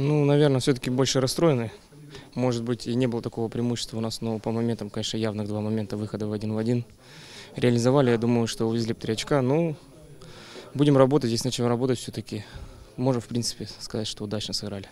Ну, наверное, все-таки больше расстроены. Может быть, и не было такого преимущества у нас, но по моментам, конечно, явных два момента выхода в один в один. Реализовали, я думаю, что увезли бы три очка. Ну, будем работать, здесь начнем работать все-таки. Можем, в принципе, сказать, что удачно сыграли.